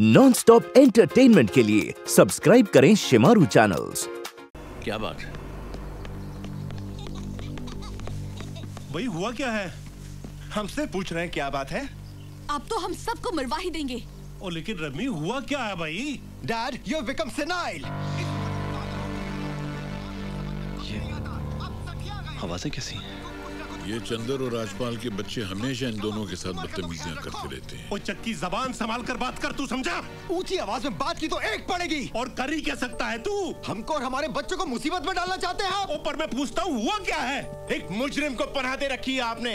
Non stop entertainment के लिए subscribe करें शिमारू चैनल्स क्या बात है? भाई हुआ क्या है? हमसे पूछ रहे हैं क्या बात है? अब तो हम सबको मरवा ही देंगे। ओ लेकिन रमी हुआ क्या है भाई? Dad, you've become senile. आवाज़ें कैसी हैं? ये चंदर और राजपाल के बच्चे हमेशा इन दोनों के साथ बदतमीजियाँ करते रहते हैं। ओ चक्की जबान संभाल कर बात कर तू समझा? ऊँची आवाज़ में बात की तो एक पड़ेगी। और कर ही क्या सकता है तू? हमको और हमारे बच्चों को मुसीबत में डालना चाहते हैं आप। ऊपर मैं पूछता हूँ हुआ क्या है? एक मुजरिम को पनाह दे रखी है आपने।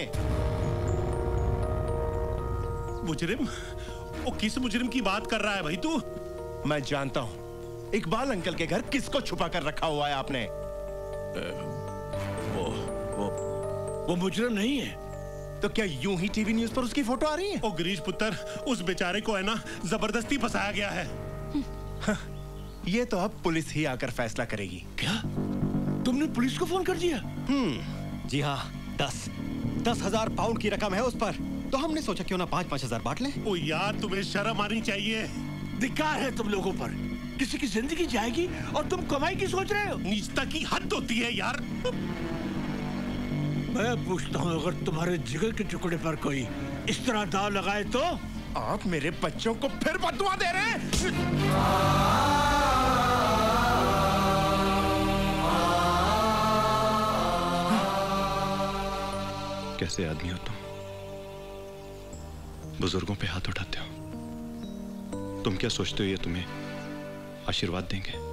मुजरिम? ओ किस मुजरिम की बात कर रहा है भाई तू? मैं जानता हूँ। इकबाल अंकल के घर किसको छुपा कर रखा हुआ है आपने? वो वो वो मुजरम नहीं है। तो क्या यूँ ही टीवी न्यूज़ पर उसकी फ़ोटो आ रही है? ओ गिरीश पुत्र उस बेचारे को है ना ज़बरदस्ती फंसाया गया है। ये तो अब पुलिस ही आकर फैसला करेगी। क्या? तुमने पुलिस को फ़ोन कर दिया? जी हाँ दस। दस हज़ार पाउंड की रकम है उस पर। तो हमने सोचा क्यों ना पाँच पाँच हज़ार बांट लें? ओ यार तुम्हें शर्म आनी चाहिए। धिक्कार है तुम लोगों पर। किसी की ज़िंदगी जाएगी और तुम कमाई की सोच रहे हो। नीचता की हद होती है यार। मैं पूछता हूँ अगर तुम्हारे जिगर के टुकड़े पर कोई इस तरह दाव लगाए तो? आप मेरे बच्चों को फिर बदुआ दे रहे हैं। कैसे आदमी हो तुम? बुज़ुर्गों पे हाथ उठाते हो। तुम क्या सोचते हो ये तुम्हें आशीर्वाद देंगे?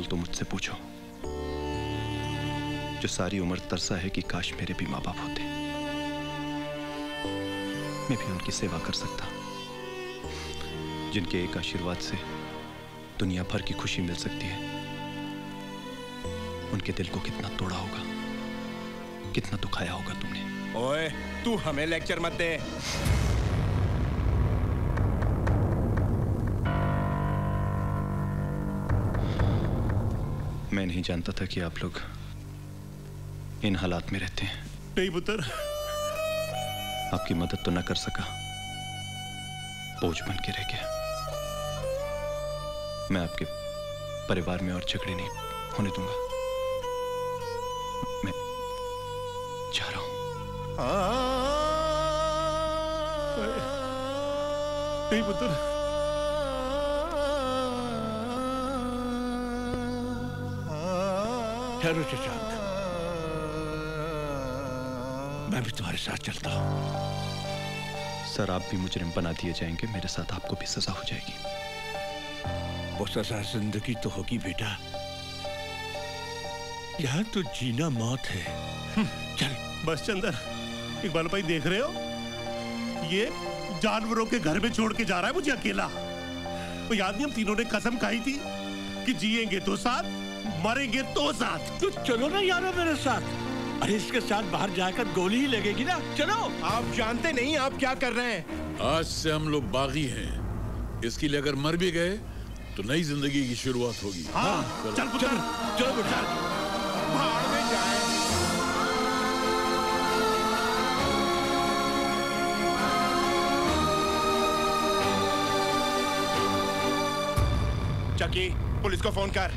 इनका तो मुझसे पूछो। जो सारी उम्र तरसा है कि काश मेरे भी माँ बाप होते। मैं भी उनकी सेवा कर सकता। जिनके एक आशीर्वाद से दुनिया भर की खुशी मिल सकती है। उनके दिल को कितना तोड़ा होगा। कितना दुखाया होगा तुमने। ओए, तू हमें लेक्चर मत दे। मैं नहीं जानता था कि आप लोग इन हालात में रहते हैं। नहीं पुत्र। आपकी मदद तो न कर सका। बोझ बन के रह गया। मैं आपके परिवार में और झगड़े नहीं होने दूँगा। मैं जा रहा हूँ। नहीं पुत्र। ठहरो शशांक मैं भी तुम्हारे साथ चलता हूँ। सर आप भी मुजरिम बना दिए जाएँगे। मेरे साथ आपको भी सजा हो जाएगी। वो सजा ज़िंदगी तो होगी बेटा। यहाँ तो जीना मौत है। चल बस चंदर इकबाल भाई देख रहे हो? ये जानवरों के घर में छोड़ के जा रहा है मुझे अकेला। तो याद नहीं हम तीनों ने कसम खाई थी कि जिएँगे तो साथ मरेंगे तो साथ। तो चलो ना यारो मेरे साथ। अरे इसके साथ बाहर जाकर गोली ही लगेगी ना। चलो। आप जानते नहीं आप क्या कर रहे हैं? आज से हम लोग बागी हैं। इसके लिए अगर मर भी गए तो नई ज़िंदगी की शुरुआत होगी। हाँ चल पुत्र चलो बेटा भाड़ में चकी पुलिस को फ़ोन कर।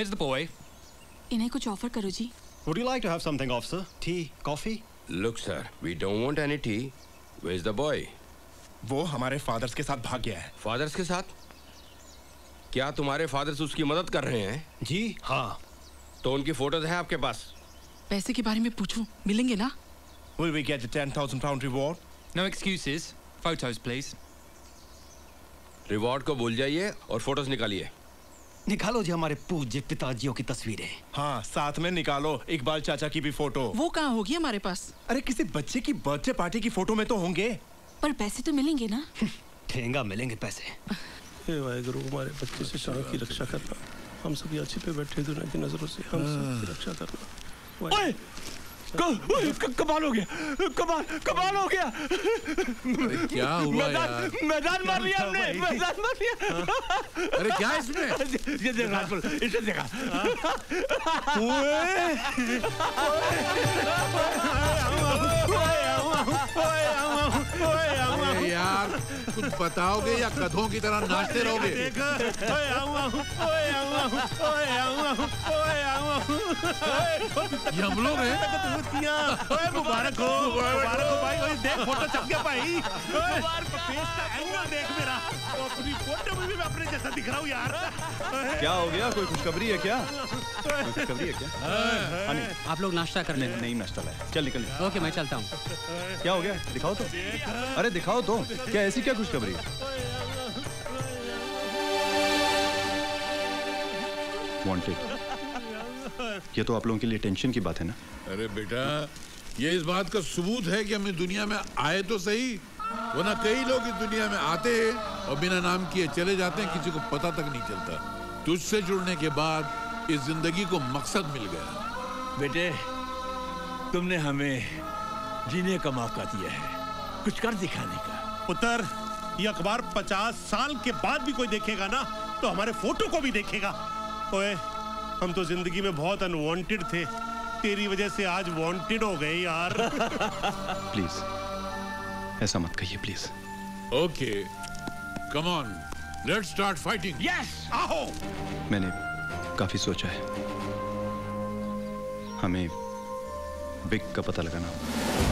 Where's the boy? इन्हें कुछ ऑफ़र करो जी Would you like to have something, officer? Tea, coffee? Look, sir, we don't want any tea. Where's the boy? वो हमारे फादर्स के साथ भाग गया है फादर्स के साथ क्या तुम्हारे फादर्स उसकी मदद कर रहे हैं जी हाँ तो उनकी फ़ोटोज़ है आपके पास पैसे के बारे में पूछूँ मिलेंगे ना Will we get the 10,000 pound reward? No excuses. Photos, please. Reward को भूल जाइए और फ़ोटोज़ निकालिए निकालो जी हमारे पूज्य पिताजियों की तस्वीरें। हाँ साथ में निकालो। इकबाल चाचा की भी फ़ोटो। वो कहाँ होगी हमारे पास? अरे किसी बच्चे की बर्थडे पार्टी की फ़ोटो में तो होंगे। पर पैसे तो मिलेंगे ना? ठेंगा मिलेंगे पैसे। हे वाहेगुरु हमारे बच्चे से शाह की रक्षा करना। हम सब यहाँ पे बैठे दुनिया की नज़रों से हम सब की रक्षा करना। कमाल हो गया कमाल कमाल हो गया। क्या हुआ मैदान यार? मैदान मार लिया हमने मैदान मार लिया। अरे क्या इसमें? ये देख राजपुर इसे देखा। अरे कुछ बताओगे या गधों की तरह नाचते रहोगे? ये हम लोग हैं। मुबारक हो मुबारक हो भाई ओए देख फ़ोटो छप गया भाई फेस का एंगल देख मेरा। तो अपनी फ़ोटो में भी मैं अपने जैसा दिख रहा हूँ यार। क्या हो गया? कोई खुशखबरी है क्या? खुशखबरी है क्या? हाँ आप लोग नाश्ता कर नहीं नहीं नाश्ता लाया। चल निकल। ओके मैं चलता हूँ। क्या हो गया? दिखाओ तो। अरे दिखाओ तो। क्या ऐसी क्या खुशखबरी? है वांटेड ये तो आप लोगों के लिए टेंशन की बात है ना? अरे बेटा ये इस बात का सबूत है कि हम दुनिया में आए तो सही वरना कई लोग इस दुनिया में आते हैं और बिना नाम किए चले जाते हैं किसी को पता तक नहीं चलता। तुझसे जुड़ने के बाद इस ज़िंदगी को मकसद मिल गया। बेटे तुमने हमें जीने का मौका दिया है कुछ कर दिखाने का। पुत्र ये अखबार पचास साल के बाद भी कोई देखेगा ना तो हमारे फ़ोटो को भी देखेगा। ओए हम तो ज़िंदगी में बहुत अनवांटेड थे। तेरी वजह से आज वांटेड हो गए यार। प्लीज़ ऐसा मत कहिए please okay come on let's start fighting yes आओ मैंने काफ़ी सोचा है। हमें बिग का पता लगाना होगा।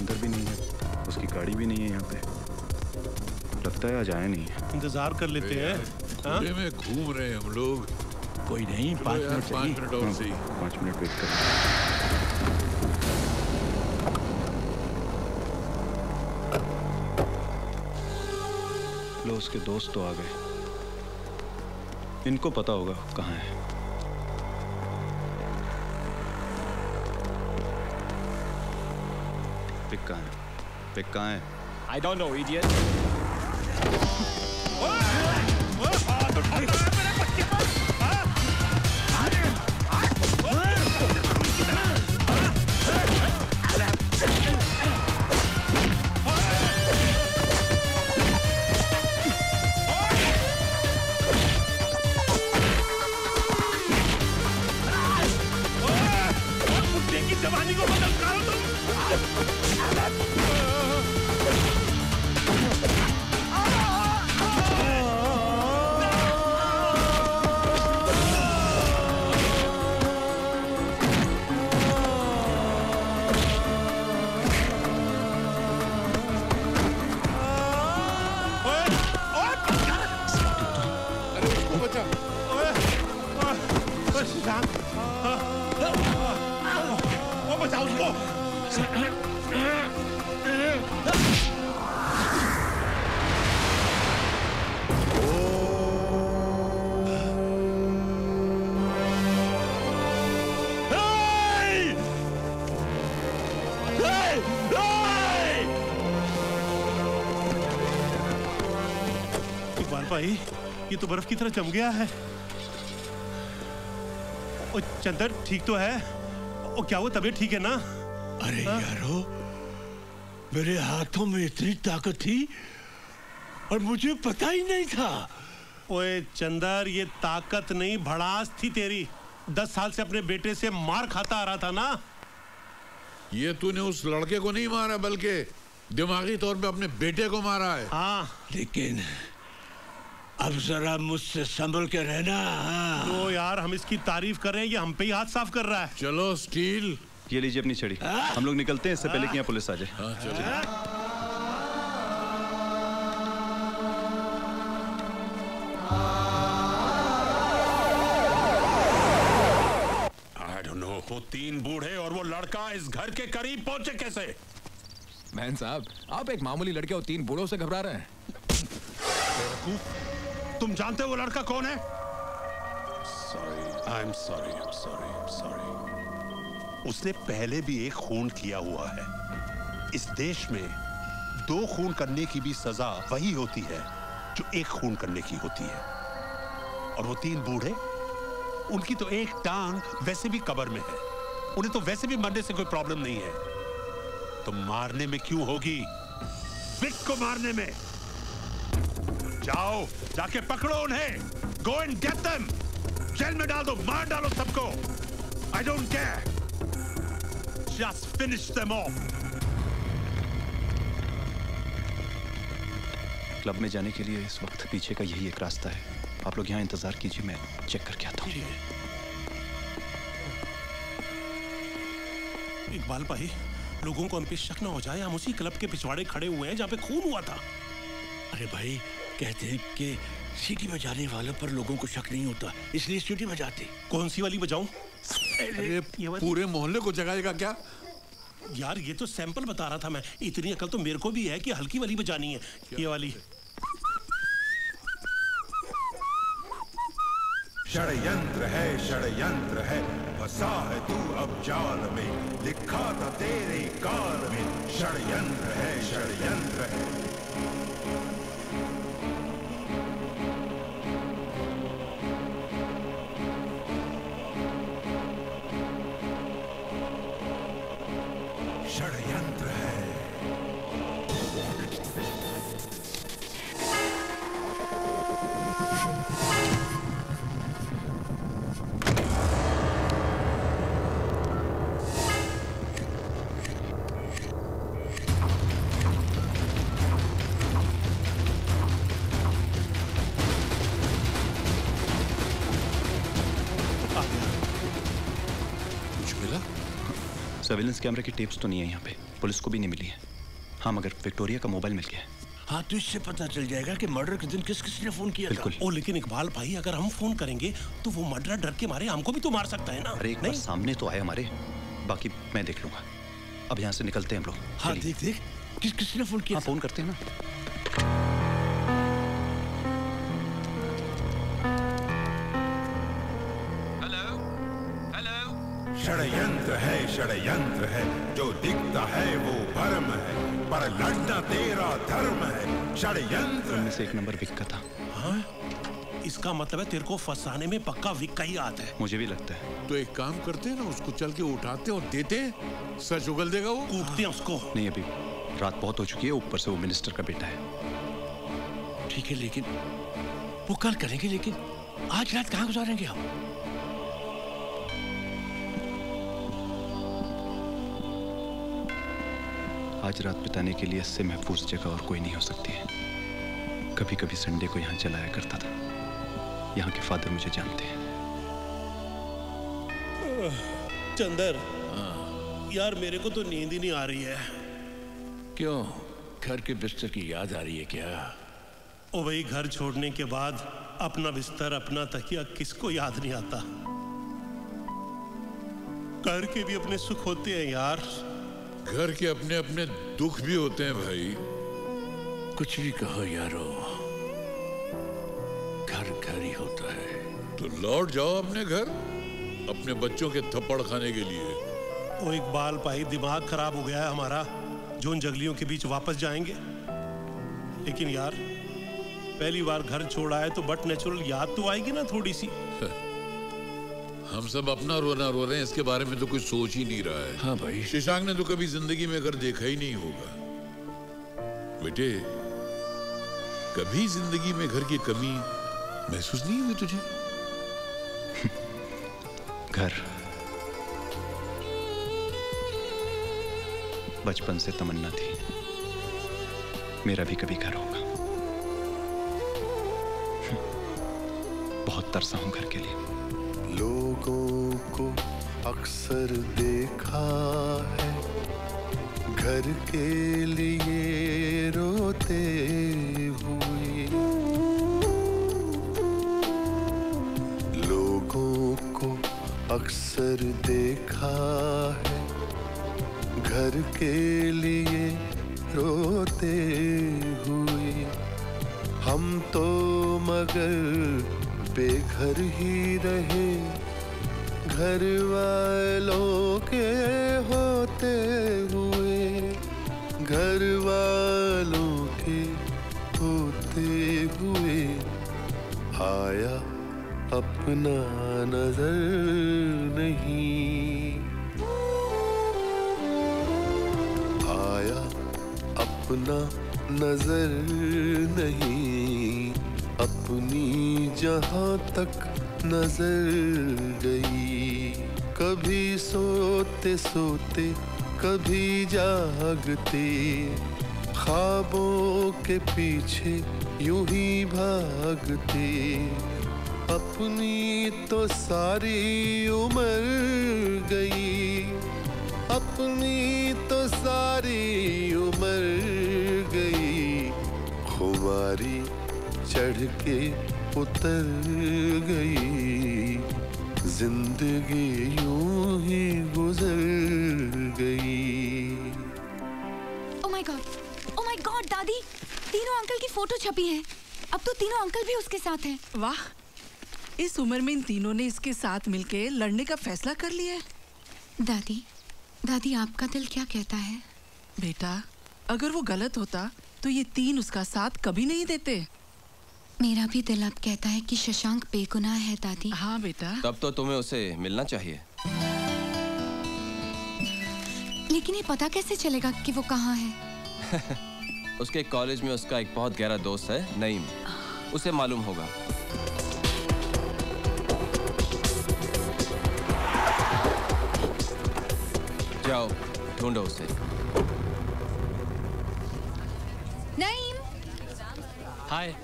अंदर भी नहीं है। उसकी गाड़ी भी नहीं है यहाँ पे। लगता है आज आया नहीं है। इंतज़ार कर लेते हैं। हाँ? में घूम रहे हैं हम लोग। कोई नहीं पाँच मिनट पाँच मिनट और सही पाँच मिनट वेट कर। लो उसके दोस्त तो आ गए। इनको पता होगा कहाँ है। कहाँ है? पिक कहाँ है। आई डोंट नो इडियट ये तो बर्फ़ की तरह जम गया है। ओ चंदर ठीक तो है? ओ क्या वो तबीयत ठीक है ना? अरे हा? यारो मेरे हाथों में इतनी ताकत थी और मुझे पता ही नहीं था। ओए चंदर ये ताकत नहीं भड़ास थी तेरी। दस साल से अपने बेटे से मार खाता आ रहा था ना? ये तूने उस लड़के को नहीं मारा बल्कि दिमागी तौर पे अपने बेटे को मारा है। हाँ। लेकिन अब जरा मुझसे संभल के रहना तो यार हम इसकी तारीफ़ कर रहे हैं ये हम पे ही हाथ साफ़ कर रहा है। चलो स्टील। ये लीजिए अपनी छड़ी। हाँ। हम लोग निकलते हैं इससे पहले कि यहाँ पुलिस आ जाए। हाँ, तीन बूढ़े और वो लड़का इस घर के करीब पहुँचे कैसे? बहन साहब आप एक मामूली लड़के और तीन बूढ़ों से घबरा रहे हैं। तुम जानते हो वो लड़का कौन है? Sorry I am sorry sorry I am sorry उसने पहले भी एक खून किया हुआ है। इस देश में दो खून करने की भी सजा वही होती है जो एक खून करने की होती है। और वो तीन बूढ़े उनकी तो एक टांग वैसे भी कबर में है। उन्हें तो वैसे भी मरने से कोई प्रॉब्लम नहीं है। तो मारने में क्यों होगी? विक को मारने में। जाओ जाके पकड़ो उन्हें। Go and get them jail में डाल दो मार डालो सबको। I don't care just finish them off club में जाने के लिए इस वक्त पीछे का यही एक रास्ता है। आप लोग यहाँ इंतज़ार कीजिए मैं चेक करके आता हूँ। इकबाल भाई लोगों को हम पे शक ना हो जाए हम उसी क्लब के पिछवाड़े खड़े हुए हैं जहाँ पे खून हुआ था। अरे भाई कहते हैं कि सीटी बजाने वालों पर लोगों को शक नहीं होता इसलिए सीटी बजाते। कौन सी वाली बजाऊं? अरे पूरे मोहल्ले को जगाएगा क्या? यार ये तो सैंपल बता रहा था मैं। इतनी अकल तो मेरे को भी है कि हल्की वाली बजानी है। ये वाली। षड्यंत्र है षड्यंत्र है। फंसा है तू अब जाल में। लिखा था तेरे काल में। षड्यंत्र है षड्यंत्र है। मिला? सर्विलेंस कैमरे की टेप्स तो नहीं है यहाँ पे। पुलिस को भी नहीं मिली है। हाँ मगर विक्टोरिया का मोबाइल मिल गया। है हाँ तो इससे पता चल जाएगा कि मर्डर के दिन किस किस ने फ़ोन किया था। ओ लेकिन इकबाल भाई अगर हम फ़ोन करेंगे तो वो मर्डर डर के मारे हमको भी तो मार सकता है ना? अरे एक बार सामने तो आए हमारे। बाकी मैं देख लूँगा। अब यहाँ से निकलते हैं हम लोग। हाँ देख देख किस किस ने फ़ोन किया हाँ फ़ोन करते हैं ना। षड्यंत्र है षड्यंत्र है। जो दिखता है वो भरम है। पर लड़ना तेरा धर्म है षड्यंत्र से एक नंबर विक का था। हाँ? इसका मतलब है तेरे को फंसाने में पक्का विक का ही हाथ है। मुझे भी लगता है। तो एक काम करते हैं ना उसको चल के उठाते और देते सच उगल देगा वो? कूदते हैं उसको। नहीं अभी रात बहुत हो चुकी है ऊपर से वो मिनिस्टर का बेटा है। ठीक है लेकिन वो कल करेंगे लेकिन आज रात कहाँ गुजारेंगे हम आज रात बिताने के लिए इससे महफूज जगह और कोई नहीं हो सकती है। कभी कभी संडे को यहाँ चलाया करता था। यहाँ के फादर मुझे जानते हैं। चंदर। यार मेरे को तो नींद ही नहीं आ रही है। क्यों? घर के बिस्तर की याद आ रही है क्या? ओ भाई घर छोड़ने के बाद अपना बिस्तर अपना तकिया किसको याद नहीं आता? घर के भी अपने सुख होते हैं यार। घर के अपने अपने दुख भी होते हैं भाई। कुछ भी कहो यारो घर घर ही होता है। तो लौट जाओ अपने घर अपने बच्चों के थप्पड़ खाने के लिए। ओ इकबाल भाई दिमाग खराब हो गया है हमारा जो उन जंगलियों के बीच वापस जाएँगे। लेकिन यार पहली बार घर छोड़ा है तो बट नेचुरल याद तो आएगी ना थोड़ी सी। हम सब अपना रोना रो रहे हैं इसके बारे में तो कुछ सोच ही नहीं रहा है। हाँ भाई। शशांक ने तो कभी ज़िंदगी में घर देखा ही नहीं होगा। बेटे कभी ज़िंदगी में घर की कमी महसूस नहीं हुई तुझे? घर। बचपन से तमन्ना थी। मेरा भी कभी घर होगा। बहुत तरसा हूँ घर के लिए। लोगों को अक्सर देखा है। घर के लिए रोते हुए। लोगों को अक्सर देखा है। घर के लिए रोते हुए। हम तो मगर बेघर ही रहे, घर वालों के होते हुए, घर वालों के होते हुए आया अपना नज़र नहीं। आया अपना नज़र नहीं। अपनी जहाँ तक नज़र गई। कभी सोते सोते, कभी जागते, ख्वाबों के पीछे यूँ ही भागते। अपनी तो सारी उम्र गई। अपनी तो सारी उम्र गई। खुमारी चढ़ के उतर गई। ज़िंदगी यूँ ही गुजर गई। Oh my God oh my God दादी तीनों अंकल की फ़ोटो छपी है। अब तो तीनों अंकल भी उसके साथ हैं। वाह इस उम्र में इन तीनों ने इसके साथ मिलके लड़ने का फैसला कर लिया है। दादी दादी आपका दिल क्या कहता है? बेटा अगर वो गलत होता तो ये तीन उसका साथ कभी नहीं देते। मेरा भी दिल अब कहता है कि शशांक बेगुनाह है दादी। हाँ बेटा। तब तो तुम्हें उसे मिलना चाहिए। लेकिन ये पता कैसे चलेगा कि वो कहाँ है? उसके कॉलेज में उसका एक बहुत गहरा दोस्त है नईम। उसे मालूम होगा। जाओ ढूंढो उसे। नईम। हाय।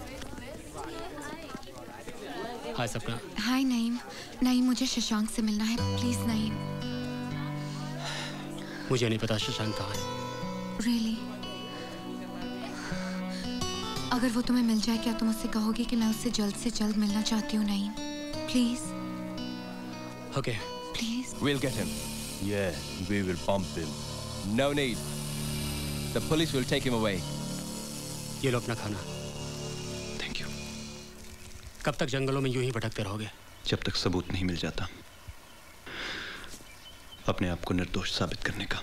हाय सपना हाय नईम नईम मुझे शशांक से मिलना है. प्लीज़ नईम मुझे नहीं पता शशांक कहाँ है। रियली अगर वो तुम्हें मिल जाए क्या तुम उससे कहोगे कि मैं उससे जल्द से जल्द मिलना चाहती हूँ Naeem please okay please We'll get him. Yeah, we will bump him. No need. The police will take him away. ये लो अपना खाना। कब तक जंगलों में यूँ ही भटकते रहोगे? जब तक सबूत नहीं मिल जाता। अपने आप को निर्दोष साबित करने का।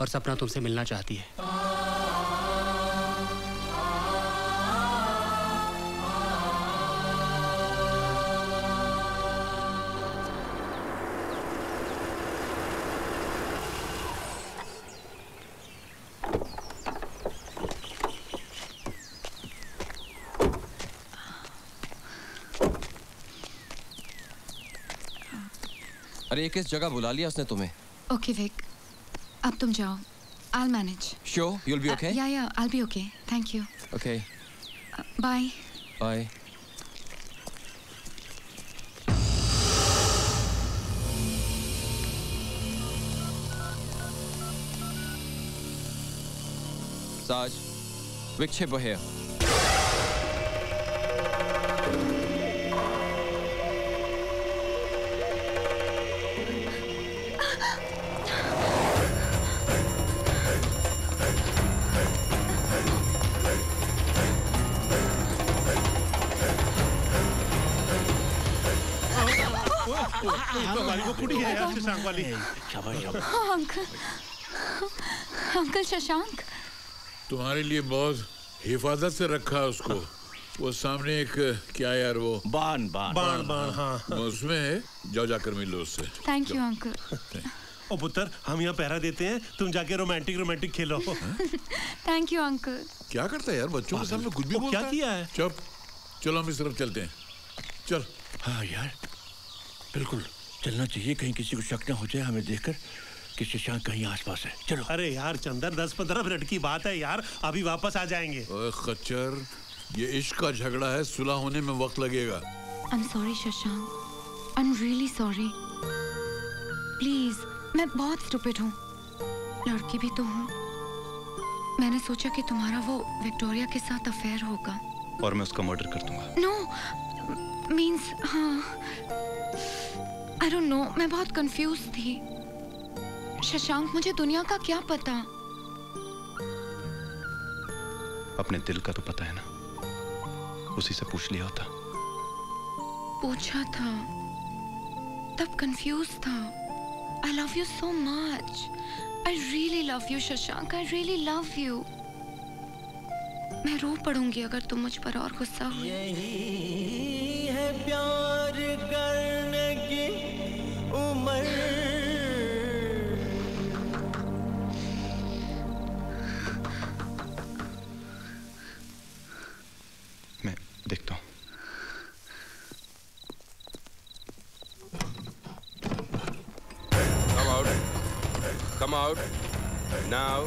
और सपना तुमसे मिलना चाहती है। अरे ये किस जगह बुला लिया उसने तुम्हें ओके विक अब तुम जाओ I'll manage. Sure, you'll be Uh, okay. yeah, yeah, I'll be okay. Thank you. Okay, Bye. bye. Sarge, Vic Chipper here. हमारी को कुड़ी है यार शशांक वाली। हाँ, अंकल। अंकल शशांक। तुम्हारे लिए बहुत हिफाजत से रखा है उसको। वो सामने एक क्या यार वो? बाण बाण बाण बाण हाँ। उसमें है। जाओ जाकर मिलो उससे। थैंक यू अंकल ओ पुत्र हम यहाँ पहरा देते हैं। तुम जाके रोमांटिक रोमांटिक खेलो। थैंक यू अंकल क्या करता है यार? बच्चों के सामने कुछ भी वो क्या किया है? चुप। चलो हम इस तरफ़ चलते हैं। चल। हाँ यार। बिल्कुल। चलना चाहिए। कहीं किसी को शक न हो जाए हमें देखकर। कि शशांक कहीं आसपास है। चलो। अरे यार चंदन दस पंद्रह मिनट की बात है यार। अभी वापस आ जाएँगे। खच्चर ये इश्क का झगड़ा है। सुलह होने में वक्त लगेगा। I'm sorry Shashank I'm really sorry please मैं बहुत स्टूपिड हूँ। लड़की भी तो हूँ। मैंने सोचा कि तुम्हारा वो विक्टोरिया के साथ अफेयर होगा। और मैं उसका मर्डर कर दूँगा। नो मींस हाँ। आई डोंट नो मैं बहुत कंफ्यूज थी। शशांक मुझे दुनिया का क्या पता? अपने दिल का तो पता है ना। उसी से पूछ लिया होता। पूछा था। तब कंफ्यूज था। I love you so much I really love you Shashank. I really love you मैं रो पड़ूँगी अगर तुम मुझ पर और गुस्सा हुए यही है प्यार करने। Now.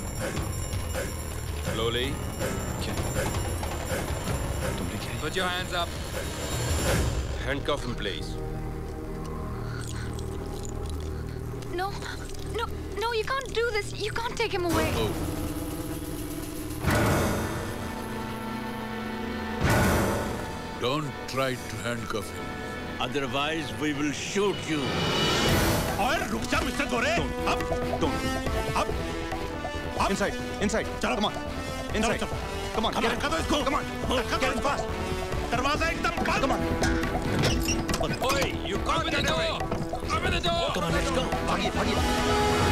Slowly. Put your hands up. Handcuff him, please. No, no, no, you can't do this. You can't take him away. Don't try to handcuff him. Otherwise, we will shoot you. और रुक जा mister गोरे अब अब अब Inside inside चलो come on inside come on धक्का दो इसको कम ऑन धक्का दो इसको दरवाज़ा एकदम बंद come on Oi, you open the door. Open the door. Come on, let's go. भागिए भागिए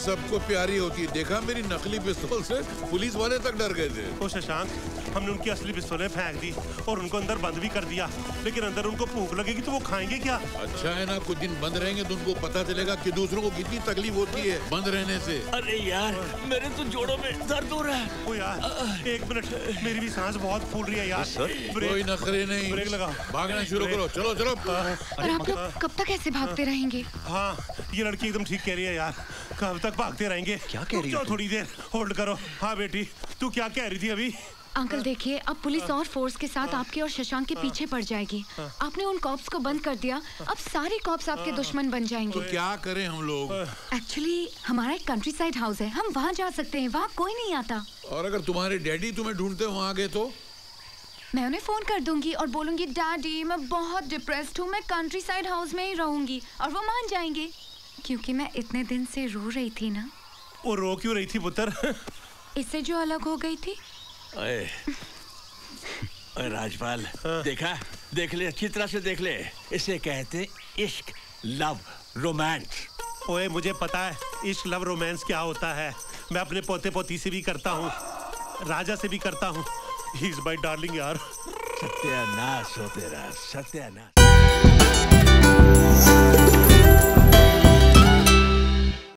सबको प्यारी होती है। देखा मेरी नकली पिस्तौल से? पुलिस वाले तक डर गए थे। ओ शशांक हमने उनकी असली पिस्तौलें फेंक दी और उनको अंदर बंद भी कर दिया। लेकिन अंदर उनको भूख लगेगी तो वो खाएँगे क्या? अच्छा है ना कुछ दिन बंद रहेंगे तो उनको पता चलेगा कि दूसरों को कितनी तकलीफ़ होती है बंद रहने से। अरे यार मेरे तो जोड़ों में दर्द हो रहा है। ओ यार एक मिनट मेरी भी सांस बहुत फूल रही है यार। कोई नखरे नहीं। ब्रेक लगाओ। भागना शुरू करो। चलो चलो। और आप लोग कब तक ऐसे भागते रहेंगे? हाँ ये लड़की एकदम ठीक कह रही है यार। कब तक भागते रहेंगे? क्या कह रही है थोड़ी देर होल्ड करो? हाँ बेटी तू क्या कह रही थी अभी? अंकल देखिए अब पुलिस और फोर्स के साथ आपके और शशांक के पीछे पड़ जाएगी। आपने उन कॉप्स को बंद कर दिया अब सारे कॉप्स आपके दुश्मन बन जाएँगे। तो क्या करें हम लोग? एक्चुअली हमारा एक कंट्री साइड हाउस है हम वहाँ जा सकते हैं वहाँ कोई नहीं आता। और अगर तुम्हारे डैडी तुम्हें ढूंढते वहाँ गए तो? मैं उन्हें फ़ोन कर दूँगी और बोलूँगी डैडी मैं बहुत डिप्रेस्ड हूँ मैं कंट्री साइड हाउस में ही रहूँगी और वो मान जाएँगे। क्योंकि मैं इतने दिन से रो रही थी ना। वो रो क्यों रही थी पुत्र? इससे जो अलग हो गई थी। ओए ओए राजपाल देखा? देख ले अच्छी तरह से देख ले। इसे कहते इश्क लव रोमांस। ओए मुझे पता है इश्क लव रोमांस क्या होता है। मैं अपने पोते पोती से भी करता हूँ राजा से भी करता हूँ। ही इज़ माई डार्लिंग यार। सत्यानाश हो तेरा सत्यानाश।